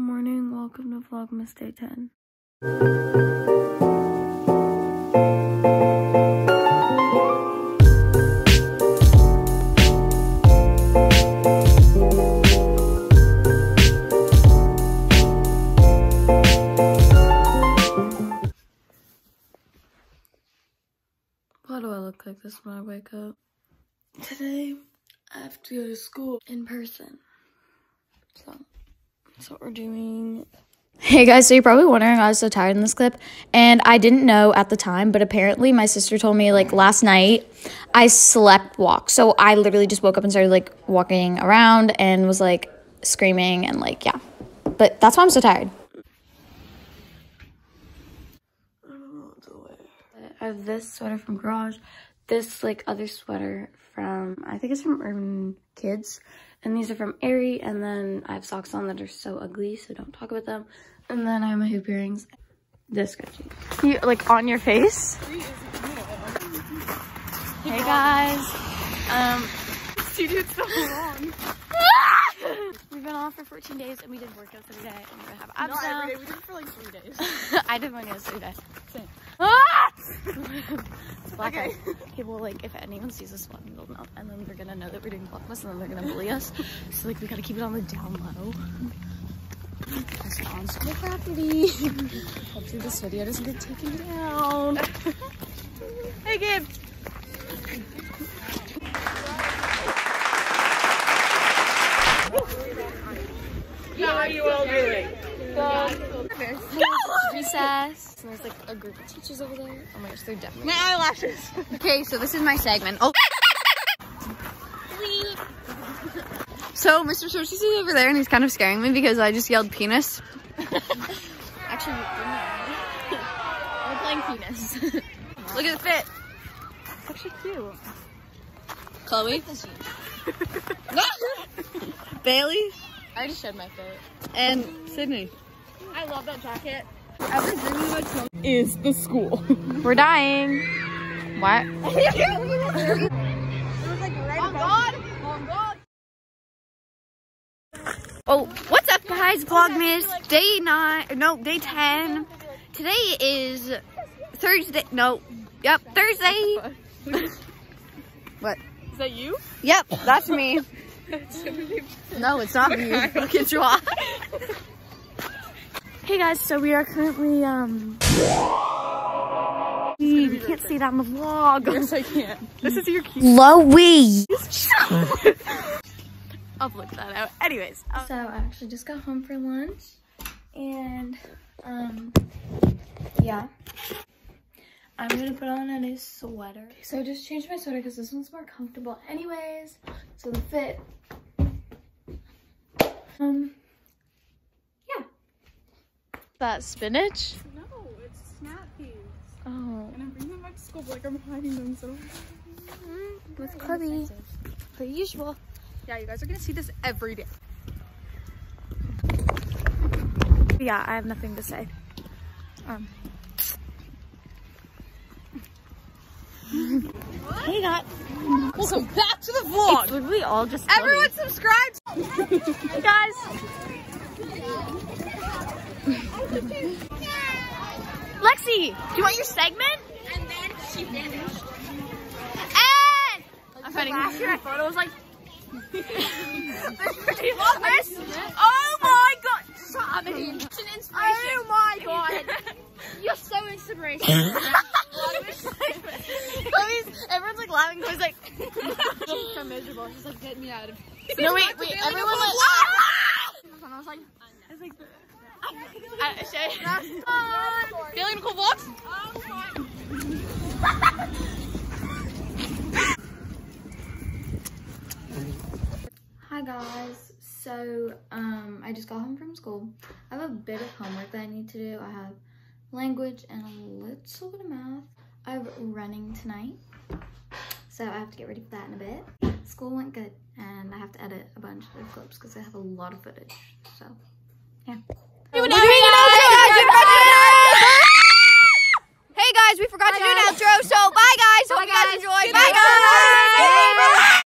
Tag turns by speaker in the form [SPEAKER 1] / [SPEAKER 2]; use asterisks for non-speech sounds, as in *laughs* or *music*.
[SPEAKER 1] morning. Welcome to Vlogmas Day 10. Why do I look like this when I wake up? Today, I have to go to school in person. So, that's what we're doing.
[SPEAKER 2] Hey guys, so you're probably wondering why I was so tired in this clip, and I didn't know at the time, but apparently my sister told me like last night I slept walk. So I literally just woke up and started like walking around and was like screaming and like yeah. But that's why I'm so tired.
[SPEAKER 1] I don't know what to wear. I have this sweater from Garage, this like other sweater from, I think it's from Urban Kids, and these are from Aerie, and then I have socks on that are so ugly, so don't talk about them. And then I have my hoop earrings, this scrunchie. You, like on your face? Hey guys. Um,
[SPEAKER 3] it's so long. *laughs*
[SPEAKER 1] we've been off for 14 days and we did workouts every day and we're gonna have abs
[SPEAKER 3] Not every day. We did it for like three days. *laughs*
[SPEAKER 1] I did my nails every day.
[SPEAKER 3] Same.
[SPEAKER 1] Ah! Black *laughs*
[SPEAKER 3] Okay.
[SPEAKER 1] eye. Okay, well, like, if anyone sees us one, they'll know, and then they're gonna know that we're doing Vlogmas, and then they're gonna bully us. So, like, we gotta keep it on the down low. Responsible property. Hopefully, this video doesn't get taken down. *laughs*
[SPEAKER 3] hey, Gabe. How are you all doing?
[SPEAKER 1] Recess. And there's like a group of teachers over there. Oh my gosh, they're definitely.
[SPEAKER 3] My eyelashes. *laughs*
[SPEAKER 2] Okay, so this is my segment. Oh. *laughs*
[SPEAKER 3] So, Mr. Soshi is over there and he's kind of scaring me because I just yelled penis. *laughs*
[SPEAKER 2] Actually, we're playing penis.
[SPEAKER 3] Look at the fit. It's actually cute. Chloe. Bailey.
[SPEAKER 2] I already showed my fit.
[SPEAKER 3] And Sydney.
[SPEAKER 2] I love that jacket.
[SPEAKER 3] Is the school. *laughs*
[SPEAKER 2] We're dying. What? *laughs* Oh, oh, what's up, guys? Vlogmas day nine. No, day ten. Today is Thursday. No, yep, Thursday. what?
[SPEAKER 3] Is that you?
[SPEAKER 2] Yep, that's me. *laughs* No, it's not me. Look at you.
[SPEAKER 1] Hey guys, so we are currently, um. We, can't see that on the vlog.
[SPEAKER 3] Yes, I can. This is your key.
[SPEAKER 2] Lowy. *laughs*
[SPEAKER 1] I'll look that out. Anyways, um, so I actually just got home for lunch, and um, yeah, I'm gonna put on a new sweater. So I just changed my sweater because this one's more comfortable, anyways. So the fit, um. That spinach?
[SPEAKER 3] No, it's snap peas.
[SPEAKER 1] Oh,
[SPEAKER 3] And I'm bringing them back to school, but like I'm hiding them, so.
[SPEAKER 1] with Chloe, per usual.
[SPEAKER 3] Yeah, you guys are gonna see this every day.
[SPEAKER 1] Yeah, I have nothing to say. Um. hey, got.
[SPEAKER 3] Welcome back to the vlog.
[SPEAKER 1] It's literally all just.
[SPEAKER 3] Everyone subscribe. *laughs*
[SPEAKER 1] Hey guys. Lexi, do you want your segment? And then she finished. And I'm finding last year I thought it was like. *laughs* this, oh my god! Stop it! It's an *laughs* inspiration. Oh my god! *laughs* You're so inspirational. Everyone's like laughing. Chloe's like.
[SPEAKER 3] So miserable. She's like, get me out of here.
[SPEAKER 1] No wait, wait. Everyone like. And I was like. I was like. I, Shay. *laughs* Feeling cool vlogs? Hi guys. So um, I just got home from school. I have a bit of homework that I need to do. I have language and a little bit of math. I have running tonight. So I have to get ready for that in a bit. School went good and I have to edit a bunch of clips because I have a lot of footage. So yeah.